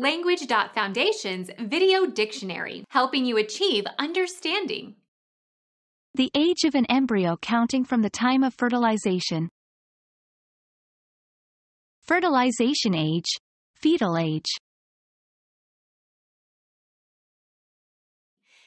Language.Foundation's Video Dictionary, helping you achieve understanding. The age of an embryo counting from the time of fertilization. Fertilization age, fetal age.